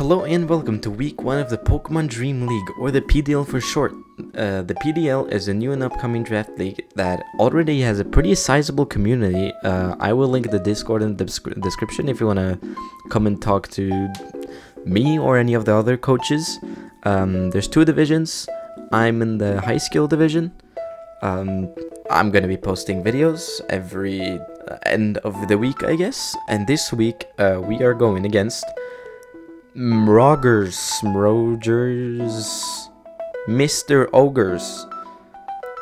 Hello and welcome to week 1 of the Pokemon Dream League, or the PDL for short. Uh, the PDL is a new and upcoming draft league that already has a pretty sizable community. Uh, I will link the Discord in the descri- description if you want to come and talk to me or any of the other coaches. Um, there's two divisions. I'm in the high skill division. Um, I'm gonna be posting videos every uh, end of the week, I guess. And this week, uh, we are going against Mrogers, Mrogers, Mr. Ogres.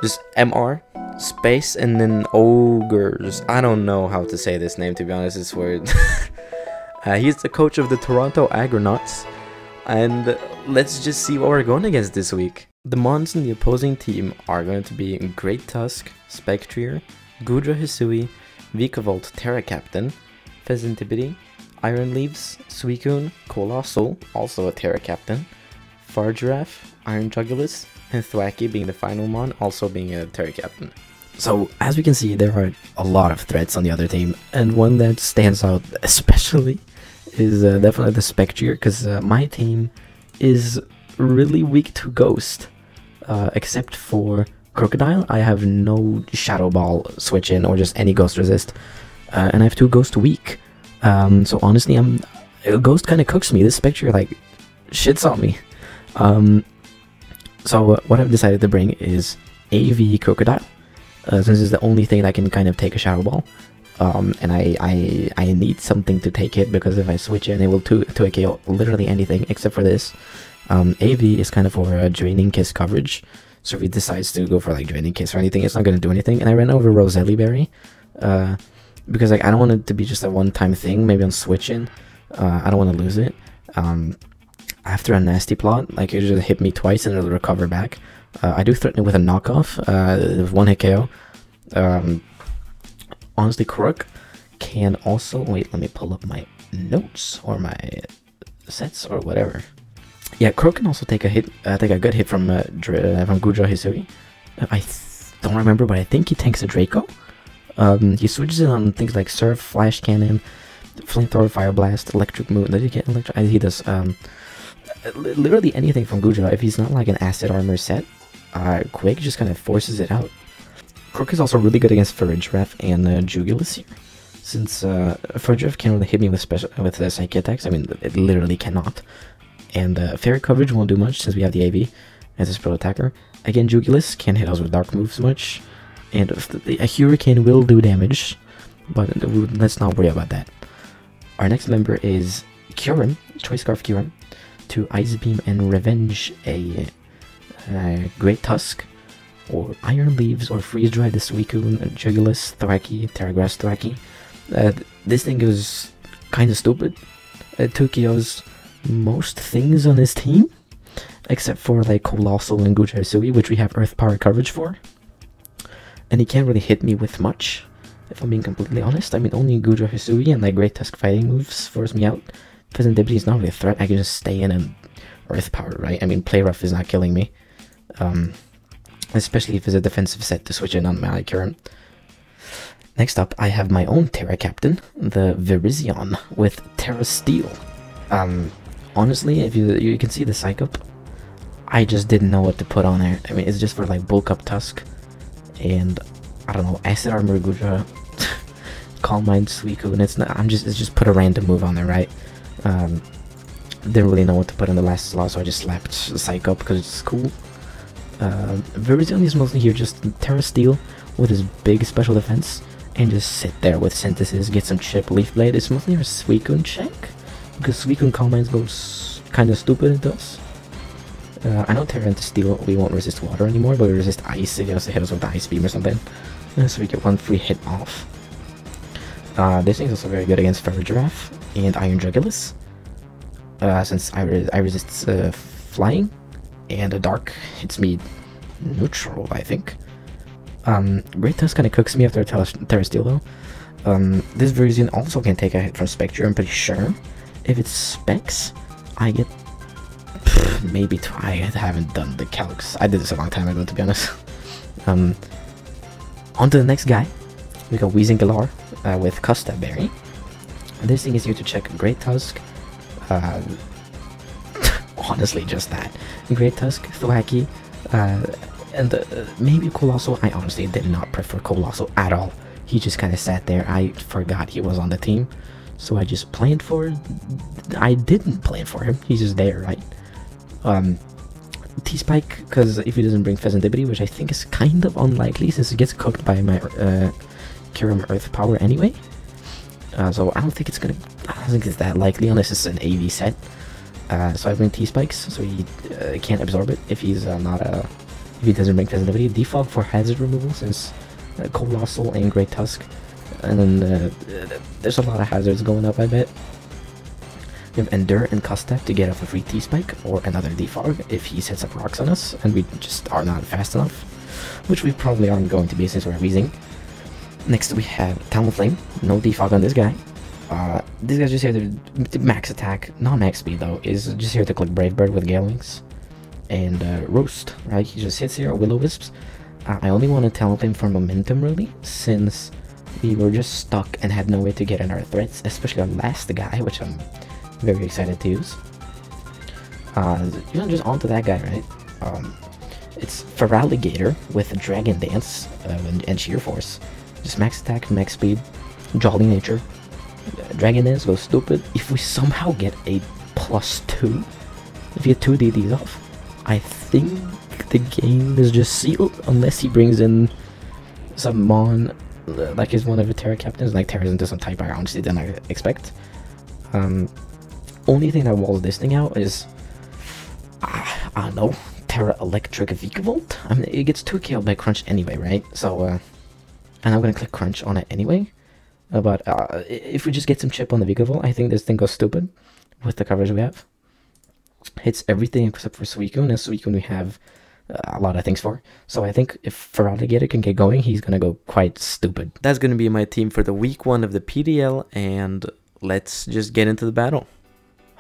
Just MR, space, and then Ogres. I don't know how to say this name, to be honest, it's weird. uh, he's the coach of the Toronto Agronauts. And let's just see what we're going against this week. The Mons in the opposing team are going to be Great Tusk, Spectrier, Goodra Hisui, Vikavolt Tera Captain, Fezandipiti, Iron Leaves, Suicune, Coalossal, also a Tera Captain, Farigiraf, Iron Jugulis, and Thwackey being the final one, also being a Tera Captain. So, as we can see, there are a lot of threats on the other team, and one that stands out especially is uh, definitely the Spectrier, because uh, my team is really weak to Ghost, uh, except for Krookodile. I have no Shadow Ball switch in or just any Ghost resist, uh, and I have two Ghost weak. Um, so honestly, I'm Ghost kind of cooks me. This picture like shits on me. Um, so uh, what I've decided to bring is AV Krookodile, uh, since it's the only thing that can kind of take a Shadow Ball. Um, and I, I I need something to take it because if I switch in, it will 2 to KO literally anything except for this. Um, AV is kind of for a Draining Kiss coverage, so if he decides to go for like Draining Kiss or anything, it's not going to do anything. And I ran over Roseli Berry, uh, because like I don't want it to be just a one-time thing. Maybe I'm switching, uh, I don't want to lose it. Um, after a nasty plot, like it just hit me twice and it'll recover back. Uh, I do threaten it with a knockoff, uh, one hit KO. Um, honestly, Crook can also wait. Let me pull up my notes or my sets or whatever. Yeah, Croak can also take a hit. I uh, take a good hit from uh, Dr- uh, from Goodra Hisui. I don't remember, but I think he tanks a Draco. Um, he switches it on things like Surf, Flash Cannon, Flamethrower, Fire Blast, Electric Moon. Did he get electric? He does. Um, literally anything from Goodra. If he's not like an Acid Armor set, uh, Quake just kind of forces it out. Crook is also really good against Farigiraf and uh, Jugulis here. Since uh, Farigiraf can't really hit me with special with uh, Psychic attacks, I mean, it literally cannot. And uh, Fairy coverage won't do much since we have the AV as a spell attacker. Again, Jugulis can't hit us with Dark moves much. And a Hurricane will do damage, but let's not worry about that. Our next member is Kyurem, Choice Scarf Kyurem, to Ice Beam and Revenge a, a Great Tusk, or Iron Leaves, or Freeze Dry the Suicune, Jugulis, Thwackey, Terragrass Thwackey. Uh, this thing is kind of stupid. Uh, Tukio's most things on his team, except for like Coalossal and Goodra which we have Earth Power coverage for. And he can't really hit me with much, if I'm being completely honest. I mean, only Goodra Hisui and like Great Tusk fighting moves force me out. Fezandipiti is not really a threat, I can just stay in and Earth Power, right? I mean, Play Rough is not killing me. Um, especially if it's a defensive set to switch in on my current. Next up, I have my own Tera Captain, the Virizion, with Tera Steel. Um, honestly, if you you can see the psych up, I just didn't know what to put on there. I mean, it's just for like bulk up Tusk, and I don't know Acid Armor Goodra, Calm Mind Suicune, it's not. I'm just it's just put a random move on there, right? Um, didn't really know what to put in the last slot, so I just slapped Psych up because it's cool. Uh, Virizion is mostly here just Tera Steel with his big special defense, and just sit there with Synthesis, get some chip Leaf Blade. It's mostly a Suicune check because Suicune Calm Minds goes kind of stupid it does. Uh, I know Tera into Steel we won't resist water anymore, but we resist ice if you also hit us with Ice Beam or something. Uh, so we get one free hit off. Uh, this thing is also very good against Farigiraf and Iron Jugulis. Uh, since I, re I resist uh, flying, and a dark hits me neutral, I think. Um, Great Tusk kind of cooks me after Tera, Steel though. Um, this version also can take a hit from Spectre, I'm pretty sure. If it's Specs, I get maybe. I haven't done the calcs. I did this a long time ago, to be honest. um, on to the next guy. We got Weezing Galar uh, with Custap Berry. This thing is here to check Great Tusk, uh, honestly just that. Great Tusk, Thwackey, uh, and uh, maybe Coalossal. I honestly did not prefer Coalossal at all. He just kind of sat there. I forgot he was on the team. So I just planned for I didn't plan for him. He's just there, right? Um, T-Spike, because if he doesn't bring Fezandipiti, which I think is kind of unlikely since it gets cooked by my uh, Kyurem Earth Power anyway. Uh, so I don't think it's gonna. I don't think it's that likely unless it's an AV set. Uh, so I bring T-Spikes, so he uh, can't absorb it if he's uh, not a. If he doesn't bring Fezandipiti. Defog for hazard removal since uh, Coalossal and Great Tusk. And then uh, there's a lot of hazards going up, I bet. We have Endure and Custap to get off a free T-Spike or another Defog if he sets up rocks on us and we just are not fast enough. Which we probably aren't going to be since we're Weezing. Next we have Talonflame, no defog on this guy. Uh, this guy's just here to, max attack, not max speed though, is just here to click Brave Bird with Gale Wings. And uh, right, he just hits here, Will-O-Wisps. Uh, I only want to Talonflame for momentum really, since we were just stuck and had no way to get in our threats, especially our last guy, which I'm very excited to use. Uh, you know, just onto that guy, right? Um, it's Feraligatr with Dragon Dance uh, and, and Sheer Force. Just max attack, max speed, jolly nature. Dragon Dance goes stupid. If we somehow get a plus two, if you get two DDs off, I think the game is just sealed unless he brings in some Mon like he's one of the Tera captains, like Tera's into some type I honestly didn't expect. Um, only thing that walls this thing out is, uh, I don't know, Tera Electric Vikavolt? I mean, it gets 2 killed by Crunch anyway, right? So, uh, and I'm gonna click Crunch on it anyway. Uh, but uh, if we just get some chip on the Vikavolt, I think this thing goes stupid with the coverage we have. Hits everything except for Suicune, and Suicune we have a lot of things for. So I think if Feraligatr can get going, he's gonna go quite stupid. That's gonna be my team for the week one of the PDL, and let's just get into the battle.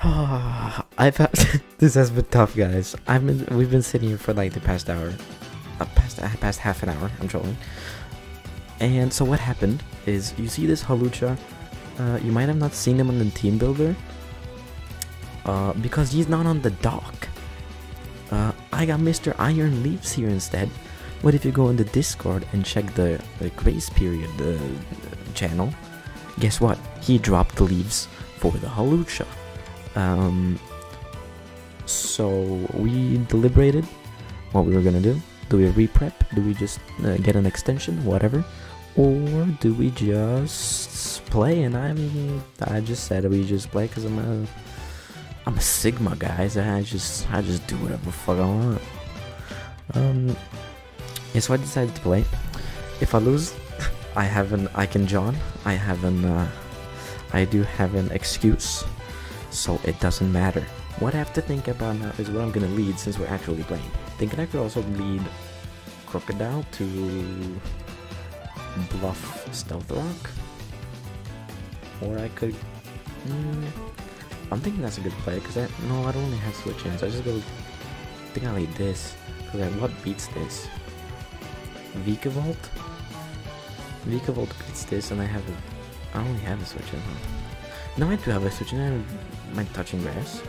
I've had this has been tough, guys. I've been we've been sitting here for like the past hour, uh, past uh, past half an hour. I'm trolling. And so what happened is you see this Hawlucha. Uh, you might have not seen him on the team builder uh, because he's not on the doc. Uh, I got Mr. Iron Leaves here instead. What if you go in the Discord and check the, the grace period the channel? Guess what? He dropped the leaves for the Hawlucha. Um, so we deliberated what we were gonna do. Do we reprep? Do we just uh, get an extension? Whatever. Or do we just play? And I'm I just said we just play because I'm a I'm a Sigma, guys. I just I just do whatever the fuck I want. Um, yeah, so I decided to play. If I lose, I have an I can John. I have an uh, I do have an excuse, so it doesn't matter. What I have to think about now is what I'm gonna lead since we're actually playing. Thinking I could also lead Krookodile to bluff Stealth Rock, or I could. Mm, I'm thinking that's a good play because I no, I don't really have switch ins. I just go. I think I lead this. Cause like, what beats this? Vikavolt. Vikavolt beats this, and I have a. I only have a switch in. Huh? No, I do have a switch in. I have my touching grass.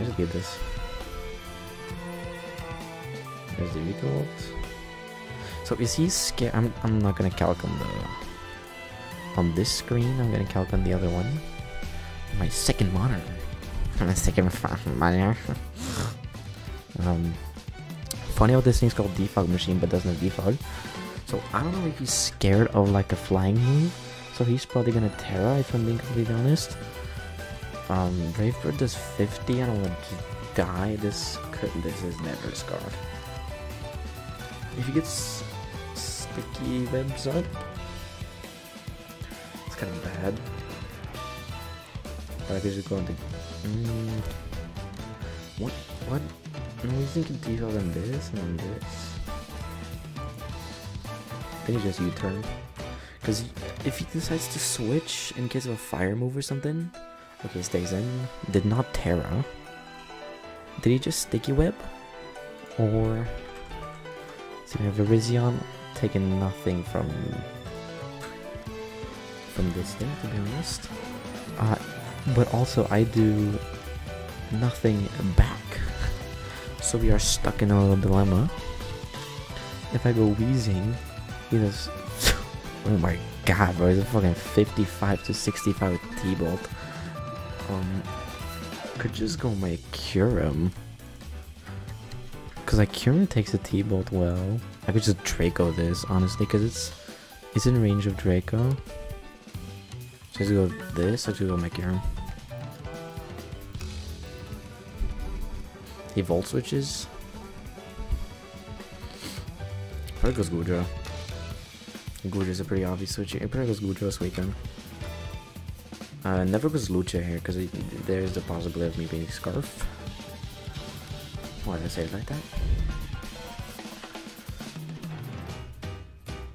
I just get this. There's the Vikavolt. So is he scared? I'm I'm not gonna calc on the on this screen. I'm gonna calc on the other one my second monitor. My second monitor. um, funny how this thing's called defog machine but doesn't have defog. So I don't know if he's scared of like a flying move. So he's probably gonna Tera if I'm being completely honest. Um, Brave Bird does 50. and I to die. This could. This is never scarred. If he gets sticky webs up, it's kind of bad. But I could just go into. Mm, what? What? No, he's thinking deeper than this and then this. Think it's just U-turn. Because if he decides to switch in case of a fire move or something, okay, stays in. Did not Tera. Did he just sticky web? Or so we have Virizion taking nothing from from this thing, to be honest. Uh, but also I do nothing back. So we are stuck in a little dilemma. If I go weezing, he does. oh my god, bro! He's a fucking 55 to 65 T-Bolt. Um, could just go my Kyurem. Cause like Kyurem takes a T-Bolt well. I could just Draco this honestly, cause it's it's in range of Draco. Just go this. I just go my Kyurem. He volt switches. Probably goes Goodra. Goodra's a pretty obvious switch. It probably goes this weekend. Uh, never goes Lucha here because there's the possibility of me being Scarf. Why did I say it like that?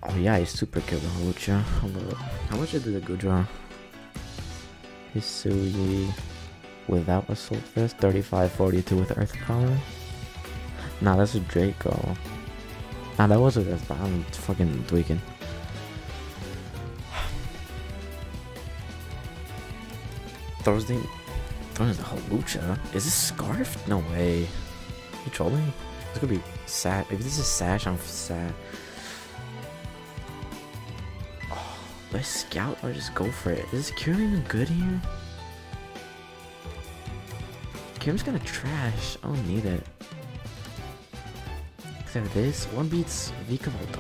Oh yeah, he's super killed the Lucha. How much did the Goodra? Hisui without Assault Vest, 35 42 with Earth Power. Nah, that's a Draco. Nah, that was a Power. I'm fucking tweaking. Thursday. Thursday Hawlucha? Is this Scarf? No way. You trolling? This could be sad. If this is Sash, I'm sad. Oh, do I scout or just go for it? Is Cure even good here? Kim's gonna trash. I don't need it. Except this, one beats Vikavolt.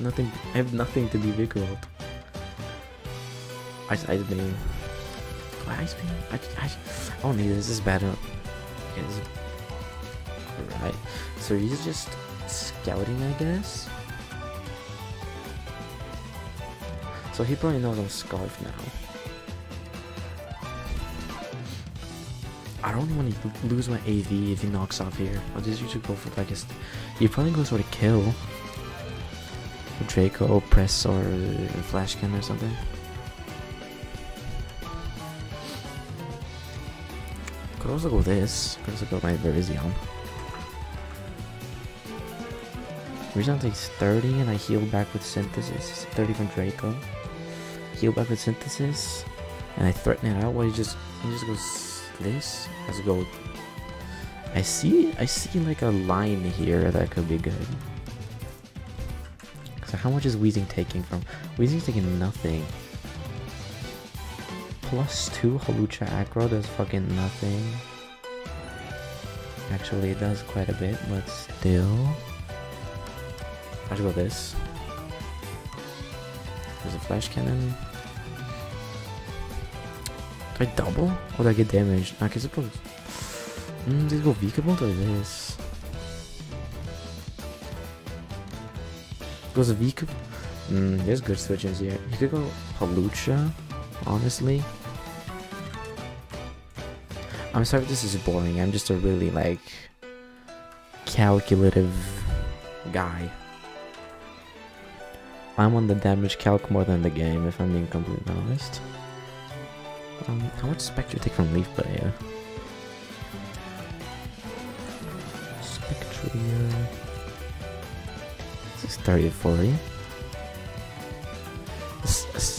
Nothing. I have nothing to be Vikavolt. I just Ice Beam. Oh, Ice? I, I, I don't need this. This is bad enough. Alright. So he's just scouting, I guess. So he probably knows I'm Scarf now. I don't want to lose my AV if he knocks off here. I'll just usually go for like a. He probably goes for a kill. Draco, press, or flash cannon or something. Could also go this. Could also go my Virizion. Virizion takes 30 and I heal back with Synthesis. 30 from Draco. Heal back with Synthesis. And I threaten it out while he just, he just goes this. Let's go. I see, I see like a line here that could be good. So how much is Weezing taking from? Weezing's taking nothing. Plus two Hawlucha aggro does fucking nothing. Actually, it does quite a bit, but still. Should go this. There's a flash cannon. Do I double? Or do I get damaged? I suppose. Mm, did go Vikavolt or this? Goes Vika. Mm, there's good switches here. You could go Hawlucha, honestly. I'm sorry this is boring. I'm just a really like calculative guy. I'm on the damage calc more than the game, if I'm being completely honest. Um, how much Spectre take from Leaf Blade? Spectrier. This is 30 to 40.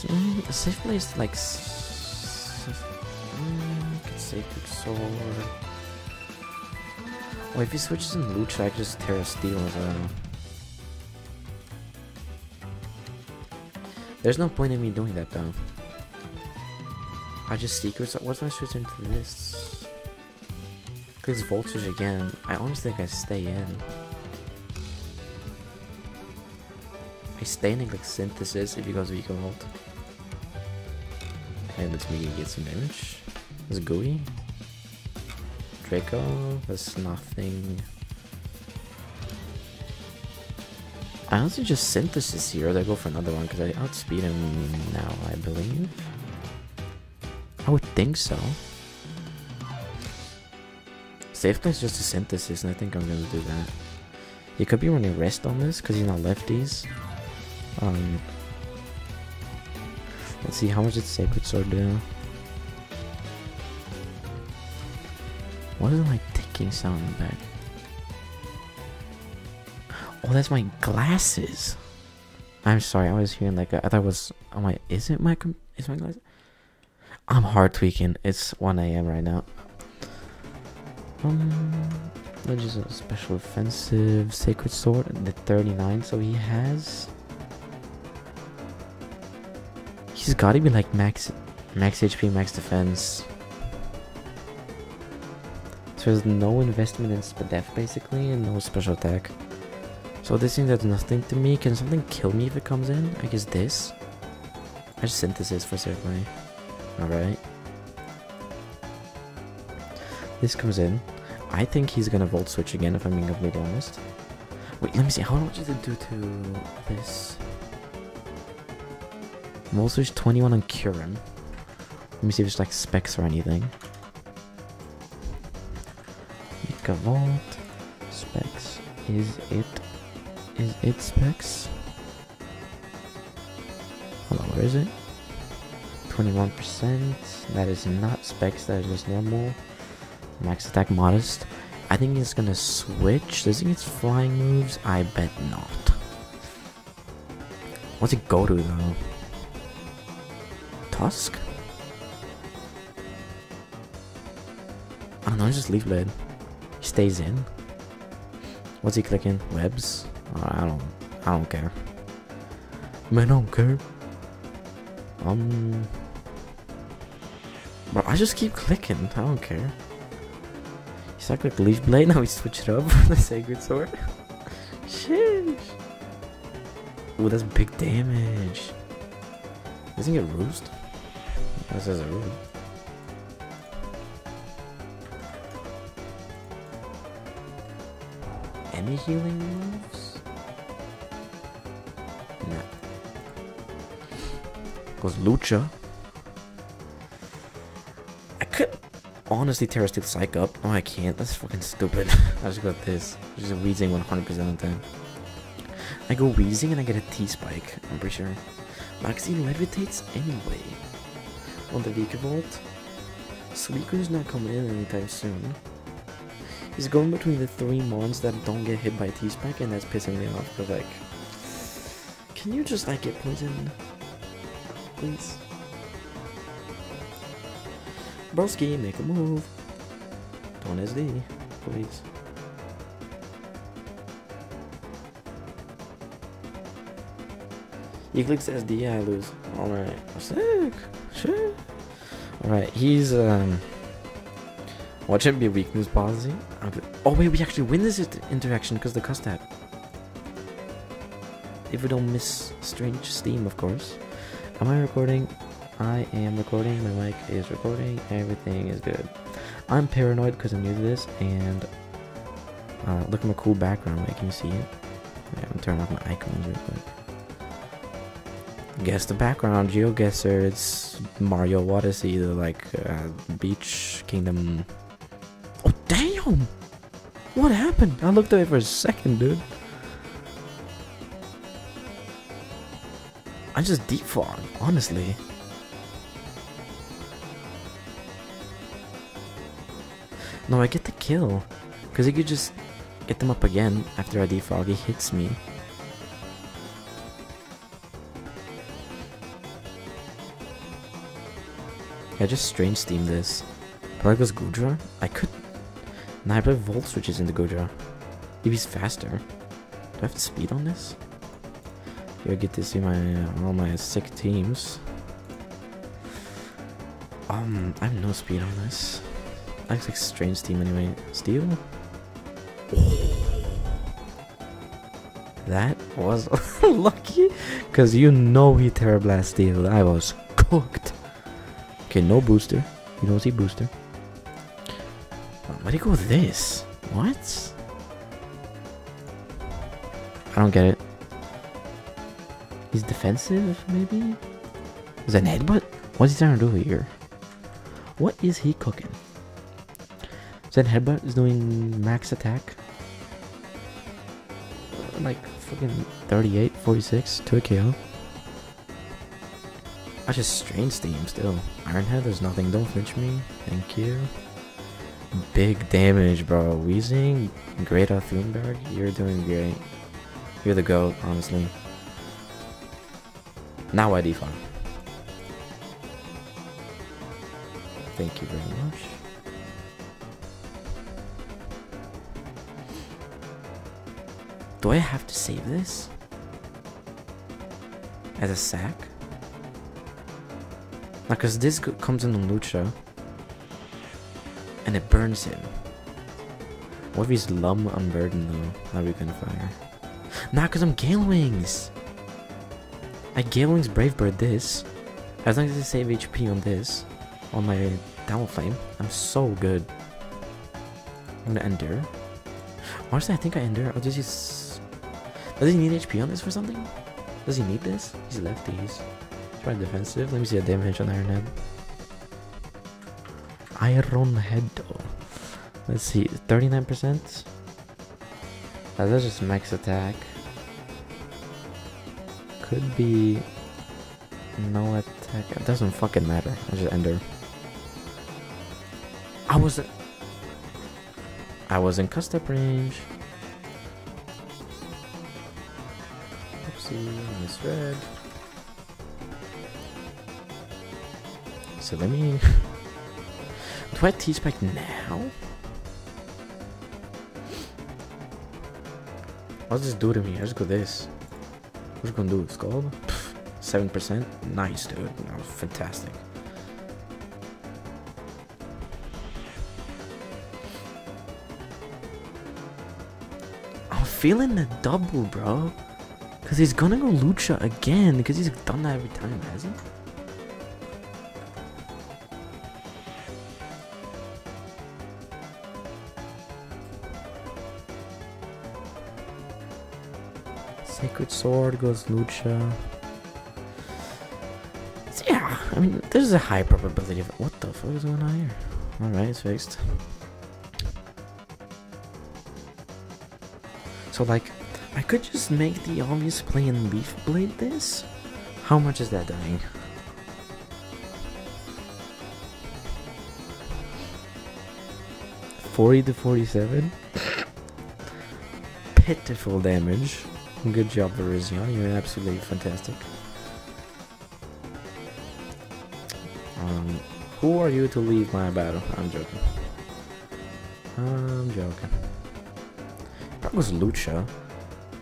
Mm, safe play is like. Sacred Sword. If he switches in Lucha, I can just Tera Steel as well. There's no point in me doing that though. I just secrets. What's my switch into this? Clicks voltage again. I honestly think I stay in. I stay in like synthesis if he goes Vikavolt. Let's make it get some damage. It's gooey. Draco, that's nothing. I honestly just synthesis here, or I go for another one because I outspeed him now, I believe. I would think so. Safe place just a synthesis, and I think I'm gonna do that. He could be running rest on this because he's not lefties. Um, let's see how much did Sacred Sword do. What is my ticking sound in the back? Oh, that's my glasses. I'm sorry, I was hearing like a, I thought it was. Oh my, is it my is my glasses? I'm hard tweaking. It's 1 a.m. right now. Um, which is a special offensive sacred sword, the 39. So he has. He's got to be like max, max HP, max defense. There's no investment in spadef basically, and no special attack. So this thing does nothing to me. Can something kill me if it comes in? I guess this. I just synthesis for certainly. Alright. This comes in. I think he's gonna volt switch again if I'm being completely honest. Wait, let me see. How much does it do to this? Volt switch 21 on Kyurem. Let me see if it's like specs or anything. Vault. Specs. Is it? Is it specs? Hold on, where is it? 21%. That is not specs, that is just normal. Max attack modest. I think it's gonna switch. Does it get flying moves? I bet not. What's it go to though? Tusk? I don't know, just leaf blade. He stays in. What's he clicking? Webs? Oh, I don't I don't care. Man, I don't care. Um Bro, I just keep clicking. I don't care. He's like like Leaf Blade, now we switch it up for the Sacred Sword. Sheesh. Ooh, that's big damage. Doesn't get roost? This is a roost. Any healing moves? Nah. Goes Lucha. I could honestly tear a steel psych up. No, I can't. That's fucking stupid. I just got this. Just a weezing 100% of the time. I go weezing and I get a T spike. I'm pretty sure. Maxine levitates anyway. On the Vika Vault. Suicune's not coming in anytime soon. He's going between the three mons that don't get hit by T spike, and that's pissing me off. because, like, can you just like get poisoned, please? Broski, make a move. Don't SD, please. He clicks SD, I lose. Alright, sick. Shit. Alright, he's um. Watch it be a weakness policy. Oh wait, we actually win this interaction because the Custap. If we don't miss strange steam, of course. Am I recording? I am recording. My mic is recording. Everything is good. I'm paranoid because I'm new to this, and uh, look at my cool background. Wait, can you see it? Yeah, I'm turning off my icons real quick. Guess the background, GeoGuessr. It's Mario Odyssey, the like uh, beach kingdom. What happened? I looked away for a second, dude. I just Defog, honestly. No, I get the kill. Because he could just get them up again after I defog. He hits me. I just strange steam this. Goes Goodra? I could. Nah, I play Volt switches into Goodra. If he's faster. Do I have to speed on this? Here, I get to see my uh, all my sick teams. Um, I have no speed on this. I like Strange Steam anyway. Steel? That was lucky, cause you know he Terrablast Steel. I was cooked. Okay, no booster. You don't see booster. Oh, why'd he go with this? What? I don't get it. He's defensive, maybe? Is that an headbutt? What's he trying to do here? What is he cooking? Zen Headbutt is doing max attack. Like fucking 38, 46 to a KO. I just strange steam still. Ironhead, there's nothing. Don't flinch me. Thank you big damage, bro. Weezing, Greta Thunberg, you're doing great. You're the GOAT, honestly. Now I define. Thank you very much. Do I have to save this? As a sack? Cause this comes in the loot. And it burns him. What if he's Lum unburdened though? That we can fire. Nah, because I'm Gale Wings! I Gale Wings Brave Bird this. As long as I save HP on this, on my Downward Flame, I'm so good. I'm gonna Endure. Honestly, I think I Endure. I'll just use. Does he need HP on this for something? Does he need this? He's lefty. He's probably defensive. Let me see a damage on Iron Head. Iron Head. though. Let's see, 39%. Uh, that's just max attack. Could be no attack. It doesn't fucking matter. I just ender. I was. I was in custom range. Oopsie, misread. So let me. Do I T-Spec now? What's this do to me? I just go this. What's it gonna do? Scald? Seven percent? Nice, dude. Was fantastic. I'm feeling the double, bro. Cause he's gonna go Lucha again. Because he's done that every time, has he? Sacred Sword goes Lucha. So, yeah, I mean, there's a high probability of. What the fuck is going on here? Alright, it's fixed. So, like, I could just make the obvious play and Leaf Blade this? How much is that dying? Forty to forty-seven. Pitiful damage. Good job, Virizion. You're absolutely fantastic. Um, who are you to leave my battle? I'm joking. I'm joking. That was Lucha.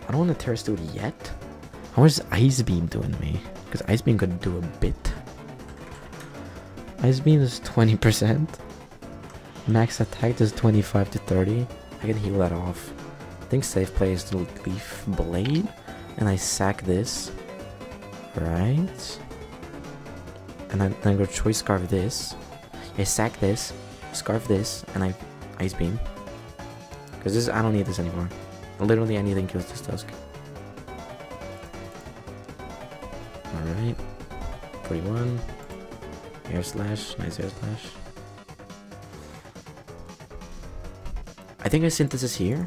I don't want to Tera Steel yet. How Ice Beam doing me? Because Ice Beam could do a bit. Ice Beam is 20%. Max attack is 25 to 30. I can heal that off. I think safe play is the Leaf Blade. And I sack this. Right. And then I go Choice Scarf this. I sack this. Scarf this. And I Ice Beam. Because this, I don't need this anymore. Literally anything kills this Tusk. Alright. 41. Air Slash. Nice Air Slash. I think I synthesis here.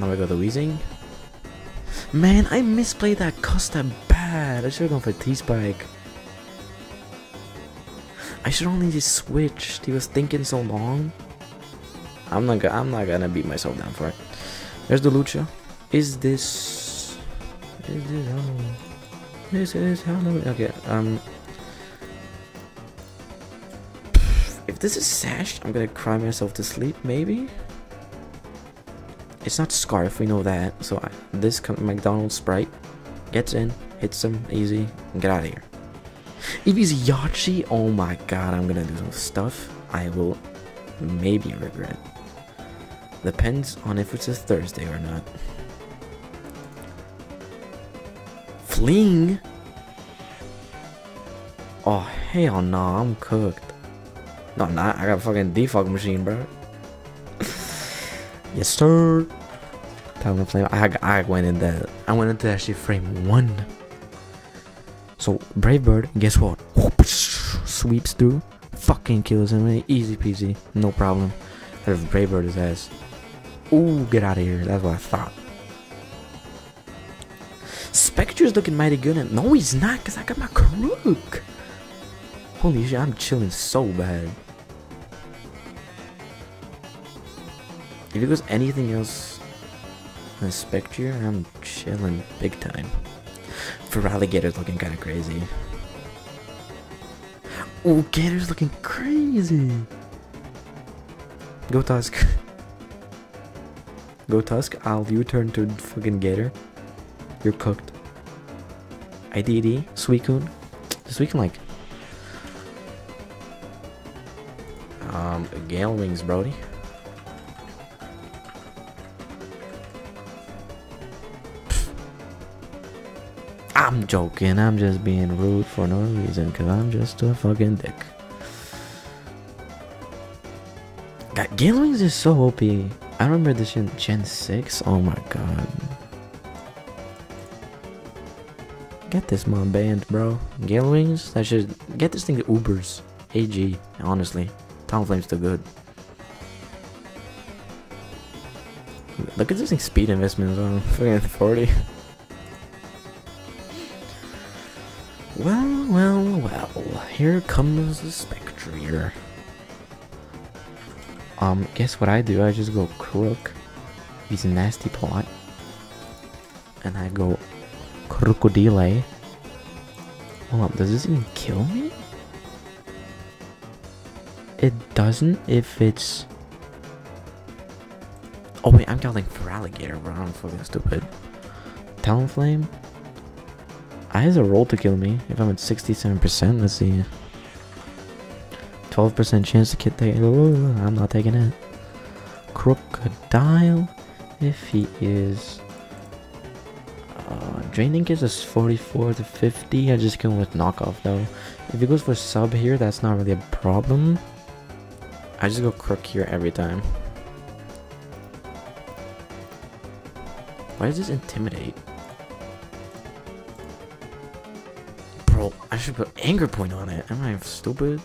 Now I got the Weezing. Man, I misplayed that Custap bad. I should have gone for T-Spike. I should only just switched. He was thinking so long. I'm not. gonna I'm not gonna beat myself down for it. There's the Lucha. Is this? Is this Halloween? This is Halloween. Okay. Um. If this is Sash, I'm gonna cry myself to sleep. Maybe. It's not Scarf. We know that. So I, this McDonald's Sprite gets in, hits him easy, and get out of here. If he's Yachi, oh my god, I'm gonna do some stuff I will maybe regret. Depends on if it's a Thursday or not. Fling? Oh hell no, I'm cooked. No, I'm not. I got a fucking defog machine, bro. Yes, sir. Talonflame. I I went in the I went into actually frame one. So Brave Bird, guess what? Sweeps through, fucking kills him, easy peasy, no problem. Of Brave Bird his ass. Ooh, get out of here. That's what I thought. Spectre's looking mighty good, and no, he's not, cause I got my crook. Holy shit, I'm chilling so bad. If it goes anything else than Spectre, I'm chilling big time. Feraligatr's looking kind of crazy. Oh, Gator's looking crazy. Go Tusk. Go Tusk. I'll U-turn to fucking Gator. You're cooked. IDD. Suicune. Suicune like... Um, Gale Wings, Brody. I'm joking. I'm just being rude for no reason because I'm just a fucking dick. God, Gale Wings is so OP. I remember this in Gen 6. Oh my god. Get this mom banned, bro. Gale Wings? That should get this thing to Ubers. AG, honestly. Talonflame's still good. Look at this thing speed investment on fucking 40. Here comes the Spectrier. Um, guess what I do? I just go Crook. He's a nasty plot. And I go Krookodile. Hold up, does this even kill me? It doesn't if it's... Oh wait, I'm counting for alligator, bro. I'm fucking stupid. Talonflame? I has a roll to kill me if I'm at 67%. Let's see. 12% chance to get that. I'm not taking it. Krookodile. If he is. Uh, draining gives us 44 to 50. I just go with knockoff though. If he goes for sub here, that's not really a problem. I just go crook here every time. Why does this intimidate? Should put anger point on it. Am I stupid?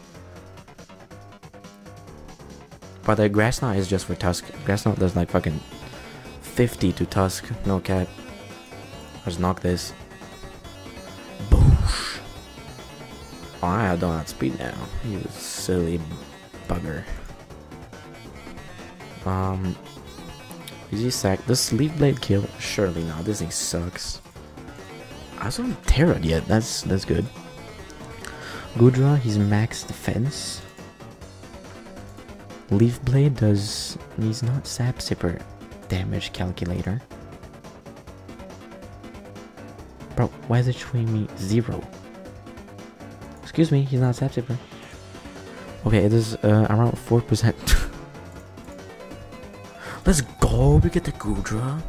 But the grass knot is just for Tusk. Grass knot does like fucking 50 to Tusk. No cat. Let's knock this. Boosh. Oh, I don't have speed now. You silly bugger. Um, easy sack. Does Leaf Blade kill? Surely not. This thing sucks. I wasn't Tera yet. That's that's good. Goodra, he's max defense. Leaf Blade does. He's not Sap Sipper damage calculator. Bro, why is it showing me zero? Excuse me, he's not Sap Sipper. Okay, it is uh, around 4%. Let's go, we get the Goodra.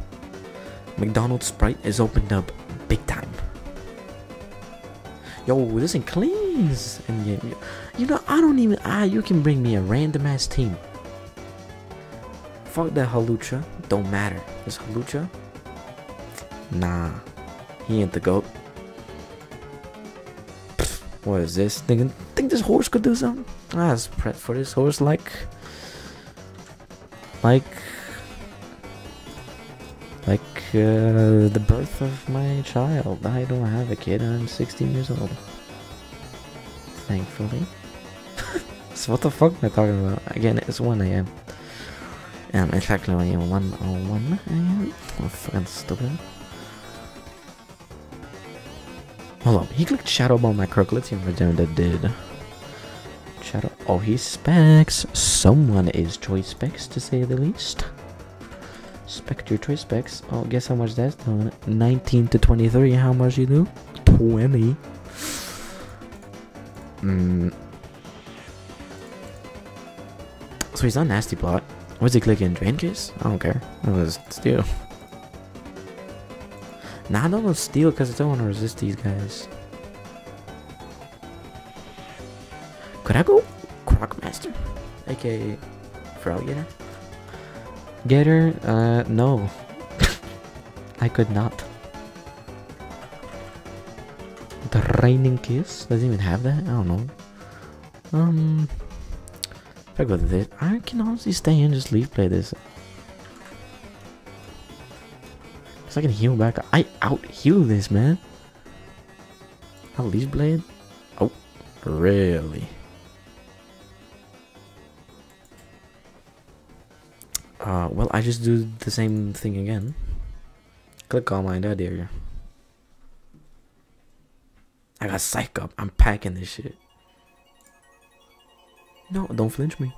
McDonald's Sprite is opened up big time. Yo, this cleans. And yeah, you know, I don't even. Ah, you can bring me a random ass team. Fuck that Hawlucha. Don't matter. Is Hawlucha? Nah, he ain't the goat. Pfft, what is this? Think, think this horse could do something? Ah, let's prep for this horse like, like, like uh, the birth of my child. I don't have a kid. I'm 16 years old. Thankfully. so what the fuck am I talking about? Again, it's 1 a.m. Um, it's actually 1 1 a.m. I'm fucking stupid. Hold up, he clicked Shadow Ball my crook. Let's see if that did. Shadow. Oh, he's specs. Someone is choice specs to say the least. Spectre choice specs. Oh, guess how much that's doing? 19 to 23. How much you do? 20. Mm. So he's not nasty plot. What's he clicking? Drain case? I don't care. It was steal. Nah, I don't want to steal because I don't want to resist these guys. Could I go Crocmaster? aka Froggator? Gator? Uh, no. I could not. The Raining Kiss? Doesn't even have that? I don't know. Um, if I go to this, I can honestly stay and just leave play this. Cause I can heal back. I out heal this man. I'll leaf blade. Oh, really? Uh, well, I just do the same thing again. Click on my dead area. I got psych up. I'm packing this shit. No, don't flinch me.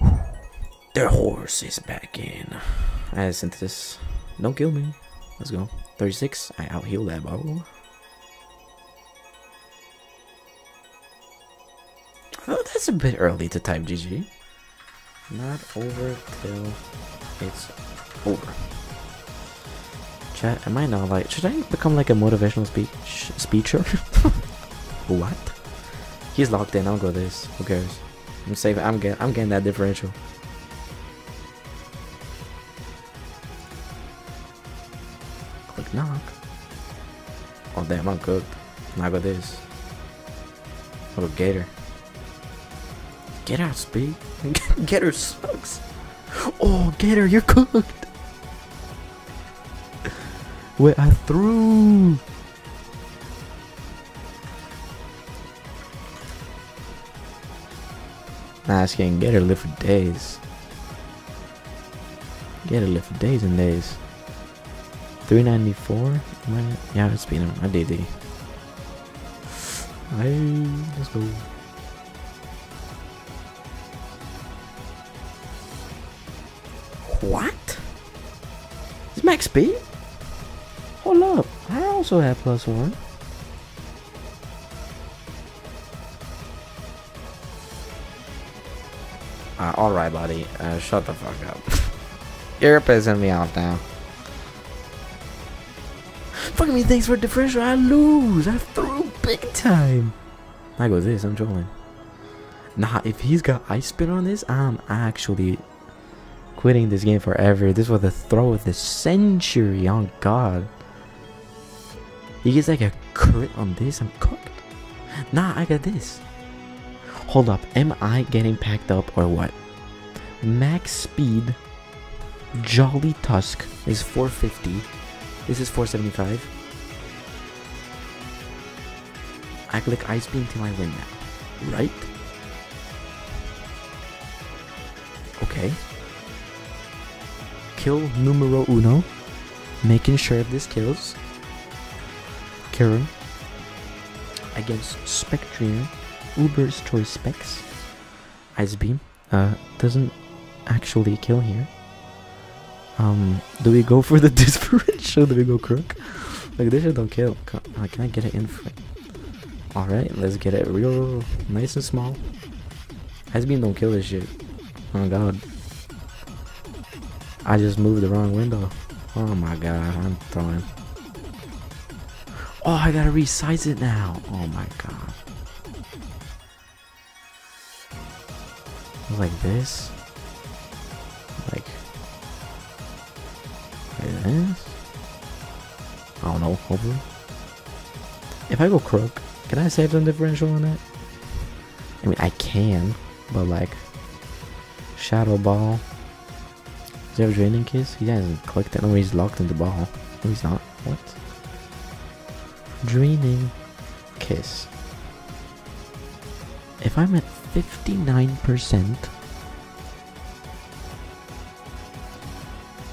Their horse is back in. I sent this. Don't kill me. Let's go. 36. I out heal that bubble. Oh, that's a bit early to type GG. Not over till it's over. Chat, am I now like, should I become like a motivational speech speecher? what? He's locked in, I'll go this. Who cares? I'm safe, I'm getting, I'm getting that differential. Click knock. Oh damn, I'm cooked. Now I got this. Little gator. Get out, speed. Gator sucks. Oh, Gator, you're cooked. Wait, I threw. Nah, it's get her live for days. Get her live for days and days. 394? Yeah, it's been on my DD. Hey, let's go. What? Is max speed? Hold up, I also have plus one. Uh, alright, buddy. Uh, shut the fuck up. You're pissing me off now. Fuck me, thanks for the differential. I lose. I threw big time. I go this. I'm trolling. Nah, if he's got ice spin on this, I'm actually quitting this game forever. This was the throw of the century. On God. He gets like a crit on this. I'm cooked. Nah, I got this. Hold up. Am I getting packed up or what? Max speed. Jolly Tusk is 450. This is 475. I click Ice Beam till I win now. Right? Okay. Kill numero uno. Making sure this kills. Karen. Against Spectrier. Uber's Choice Specs. Ice Beam. Uh, doesn't actually kill here. Um, do we go for the differential? Do we go crook? Like this shit don't kill. Can, uh, can I get it in? Alright, let's get it real nice and small. Ice Beam don't kill this shit. Oh god. I just moved the wrong window. Oh my god, I'm throwing. Oh, I gotta resize it now. Oh my god. Like this. Like. Like this. I don't know, hopefully. If I go crook, can I save some differential on that? I mean, I can, but like. Shadow Ball. Is there a Draining Kiss? He hasn't clicked it. No, he's locked in the ball. No, he's not. What? Draining Kiss. If I'm at 59%.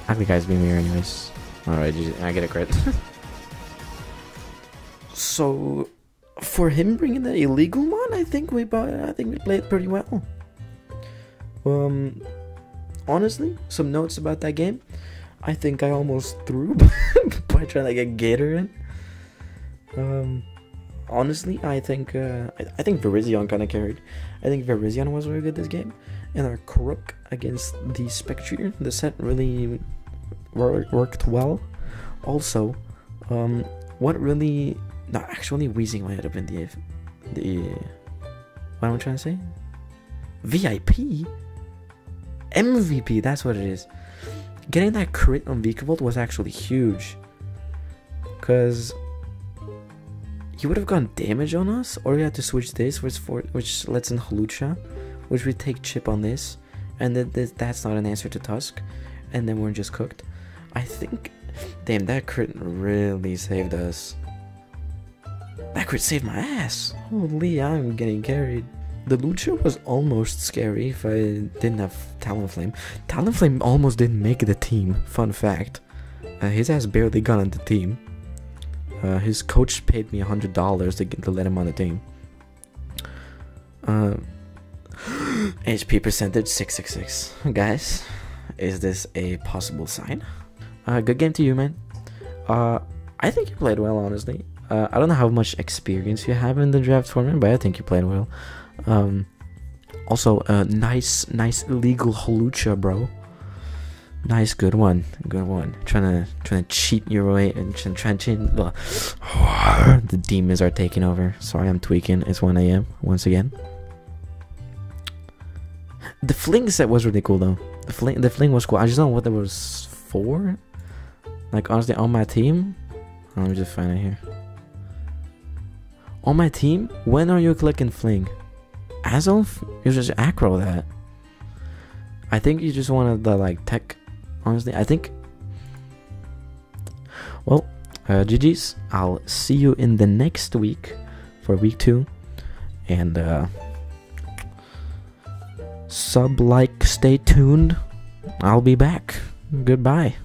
I think guys being here anyways. Alright, I get a crit. so, for him bringing the illegal one, I think we I think we played pretty well. Um, honestly, some notes about that game. I think I almost threw by trying to get Gator in. Um, honestly, I think uh, I, I think Virizion kind of carried. I think Virizion was really good this game, and our Crook against the Spectre, the set really wor- worked well. Also, um, what really no actually Weezing might have been the the what am I trying to say? VIP, MVP. That's what it is. Getting that crit on Vikavolt was actually huge, cause he would have gone damage on us, or we had to switch this, which for which lets in Hawlucha, which we take chip on this, and then this, that's not an answer to Tusk, and then we're just cooked. I think, damn, that crit really saved us. That crit saved my ass. Holy, I'm getting carried. The Lucha was almost scary if I didn't have Talonflame. Talonflame almost didn't make the team. Fun fact. Uh, his ass barely got on the team. Uh, his coach paid me hundred dollars to to let him on the team. Uh, HP percentage 666. Guys, is this a possible sign? Uh, good game to you, man. Uh, I think you played well, honestly. Uh, I don't know how much experience you have in the draft tournament, but I think you played well. Um, also, uh, nice, nice legal Hawlucha, bro. Nice, good one, good one. Trying to, trying to cheat your way and trying, trying to. The demons are taking over. Sorry, I'm tweaking. It's 1 a.m. once again. The fling set was really cool though. The fling, the fling was cool. I just don't know what there was for. Like honestly, on my team, oh, let me just find it here. On my team, when are you clicking fling? As of you just acro that. I think you just wanted the like tech. Honestly, I think. Well, uh, GG's. I'll see you in the next week for week two, and uh, sub like, stay tuned. I'll be back. Goodbye.